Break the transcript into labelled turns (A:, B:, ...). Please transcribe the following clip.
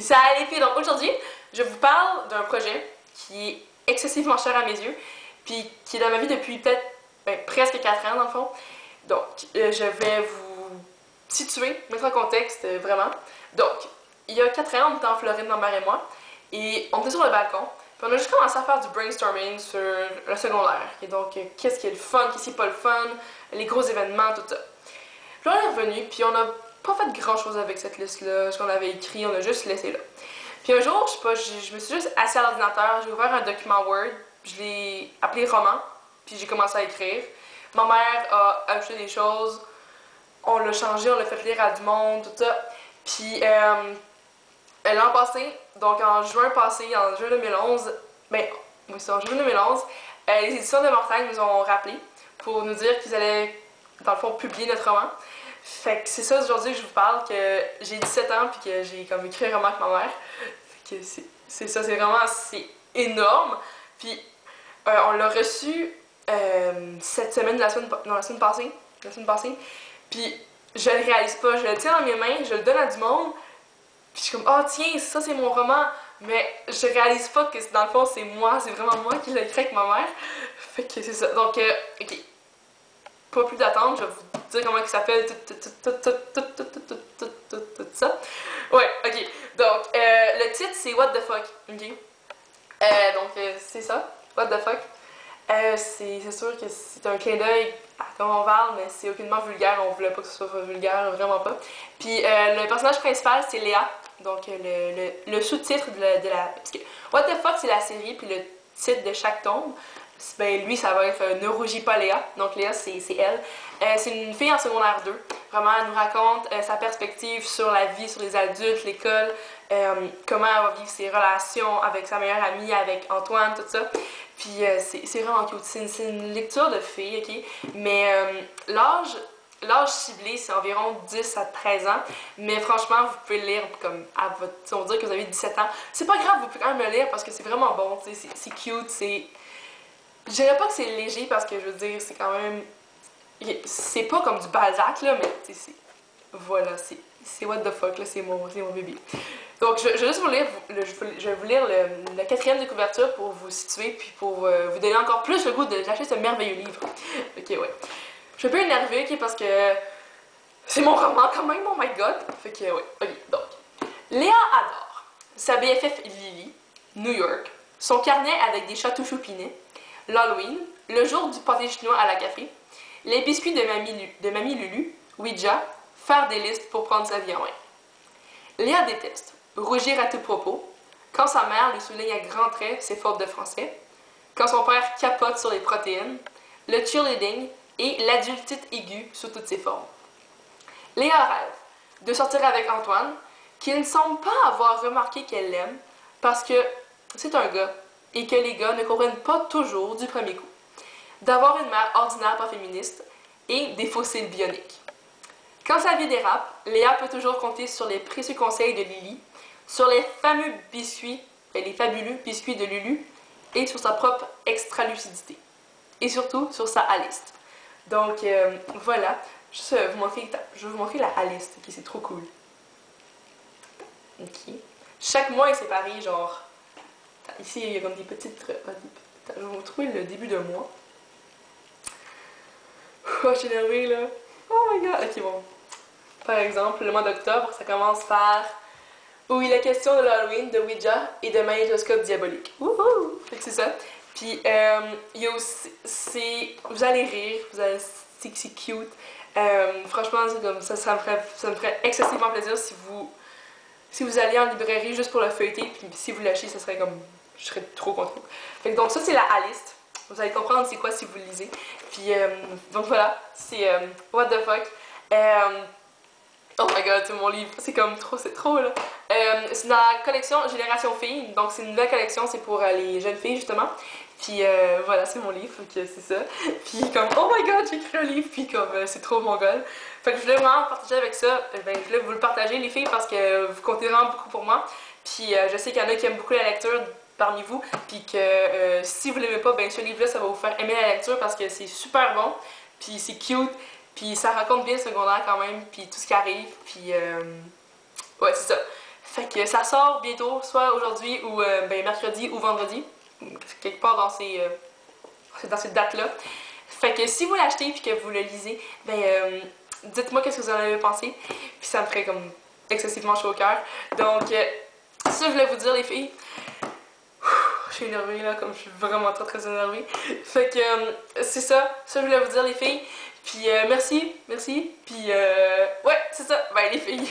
A: Ça les filles, donc aujourd'hui, je vous parle d'un projet qui est excessivement cher à mes yeux, puis qui est dans ma vie depuis peut-être ben, presque 4 ans dans le fond. Donc, euh, je vais vous situer, mettre en contexte euh, vraiment. Donc, il y a 4 ans, on était en Floride, ma mère et moi, et on était sur le balcon, puis on a juste commencé à faire du brainstorming sur le secondaire. Et donc, euh, qu'est-ce qui est le fun, qu'est-ce qui n'est pas le fun, les gros événements, tout ça. Puis on est revenu, puis on a pas fait grand chose avec cette liste-là, ce qu'on avait écrit, on a juste laissé là. Puis un jour, je sais pas, je, me suis juste assis à l'ordinateur, j'ai ouvert un document Word, je l'ai appelé roman, puis j'ai commencé à écrire. Ma mère a ajouté des choses, on l'a changé, on l'a fait lire à du monde, tout ça. Puis euh, l'an passé, donc en juin passé, en juin 2011, ben oui c'est en juin 2011, euh, les éditions de Mortagne nous ont rappelé pour nous dire qu'ils allaient, dans le fond, publier notre roman. Fait que c'est ça aujourd'hui que je vous parle, que j'ai 17 ans puis que j'ai comme écrit un roman avec ma mère. Fait que c'est ça, c'est vraiment c'est énorme. Puis euh, on l'a reçu euh, cette semaine, la semaine, non, la semaine passée. La semaine passée. Puis je le réalise pas, je le tiens dans mes mains, je le donne à du monde. Puis je suis comme, oh tiens, ça c'est mon roman. Mais je réalise pas que dans le fond c'est moi, c'est vraiment moi qui l'ai écrit avec ma mère. Fait que c'est ça. Donc, euh, ok. Pas plus d'attente, je vais vous dire comment il s'appelle, tout, ça. Ouais, ok. Donc, euh, le titre, c'est What the fuck, ok? Euh, donc, euh, c'est ça, What the fuck. Euh, c'est sûr que c'est un clin d'œil à comment on parle, mais c'est aucunement vulgaire, on voulait pas que ce soit vulgaire, vraiment pas. Puis, le personnage principal, c'est Léa, donc le, le, sous-titre de la, de la... Parce que What the fuck, c'est la série, puis le titre de chaque tombe ben, lui, ça va être euh, Ne rougis pas Léa. Donc, Léa, c'est elle. Euh, c'est une fille en secondaire 2. Vraiment, elle nous raconte euh, sa perspective sur la vie, sur les adultes, l'école, comment elle va vivre ses relations avec sa meilleure amie, avec Antoine, tout ça. Puis, c'est vraiment cute. C'est une, lecture de fille, OK? Mais l'âge L'âge ciblé, c'est environ 10 à 13 ans, mais franchement, vous pouvez lire comme à votre... On dirait que vous avez 17 ans. C'est pas grave, vous pouvez quand même le lire parce que c'est vraiment bon, c'est cute, c'est je dirais pas que c'est léger parce que je veux dire, c'est quand même. C'est pas comme du Balzac, là, mais c'est. Voilà, c'est what the fuck, là, c'est mon, mon bébé. Donc, je, vais juste vous lire, je vais vous lire le, quatrième de couverture pour vous situer, puis pour euh, vous donner encore plus le goût lâcher ce merveilleux livre. Ok, ouais. Je suis un peu énervée, ok, parce que c'est mon roman quand même, oh my god. Fait que, ouais, ok, donc. Léa adore sa BFF Lily, New York, son carnet avec des choupinets, l'Halloween, le jour du pâté chinois à la café, les biscuits de Mamie, Lulu, Ouija, faire des listes pour prendre sa vie en main. Léa déteste rougir à tout propos, quand sa mère lui souligne à grands traits ses fautes de français, quand son père capote sur les protéines, le cheerleading et l'adultite aiguë sous toutes ses formes. Léa rêve de sortir avec Antoine, qui ne semble pas avoir remarqué qu'elle l'aime, parce que c'est un gars et que les gars ne comprennent pas toujours du premier coup. D'avoir une mère ordinaire pas féministe et des fossiles bioniques. Quand sa vie dérape, Léa peut toujours compter sur les précieux conseils de Lily, sur les fameux biscuits, les fabuleux biscuits de Lulu, et sur sa propre extra-lucidité. Et surtout sur sa Aliste. Donc euh, voilà, je vais, vous montrer, je vais vous montrer la Aliste, qui c'est trop cool. Ok. Chaque mois est séparé, genre Ici, il y a comme des petites... Je vais vous trouver le début de mois. Oh, je suis énervée, là. Oh my god. Ok, bon. Par exemple, le mois d'octobre, ça commence par... Où il est question de l'Halloween, de Ouija et de magnétoscope diabolique. Wouhou! c'est ça. Puis, euh, il y a aussi... Vous allez rire, vous allez... C'est cute. Euh, franchement, comme ça, me, ferait, ça me ferait excessivement plaisir si vous... Si vous alliez en librairie juste pour le feuilleter, puis si vous lâchez, ça serait comme je serais trop contente. donc ça c'est la A-list. Vous allez comprendre c'est quoi si vous le lisez. Puis euh, donc voilà, c'est euh, What the fuck. Euh, oh my god, c'est mon livre. C'est comme trop, c'est trop là. c'est dans la collection Génération Filles. Donc c'est une nouvelle collection, c'est pour les jeunes filles justement. Puis voilà, c'est mon livre, que c'est ça. Puis comme, oh my god, j'ai écrit un livre, puis comme, c'est trop mon gueule. Fait que je voulais vraiment partager avec ça, ben, je voulais vous le partager les filles parce que vous comptez vraiment beaucoup pour moi. Puis je sais qu'il y en a qui aiment beaucoup la lecture, parmi vous, puis que euh, si vous l'aimez pas, ben ce livre-là, ça va vous faire aimer la lecture parce que c'est super bon, puis c'est cute, puis ça raconte bien le secondaire quand même, puis tout ce qui arrive, puis euh, ouais, c'est ça. Fait que ça sort bientôt, soit aujourd'hui ou euh, ben, mercredi ou vendredi, quelque part dans ces, euh, dans cette date-là. Fait que si vous l'achetez puis que vous le lisez, ben dites-moi qu'est-ce que vous en avez pensé, puis ça me ferait comme excessivement chaud au cœur. Donc, ça je voulais vous dire les filles. Suis énervée là, comme je suis vraiment très très énervée. Fait que euh, c'est ça, ça je voulais vous dire les filles. Puis euh, merci, merci. Puis euh, ouais, c'est ça. Bye les filles.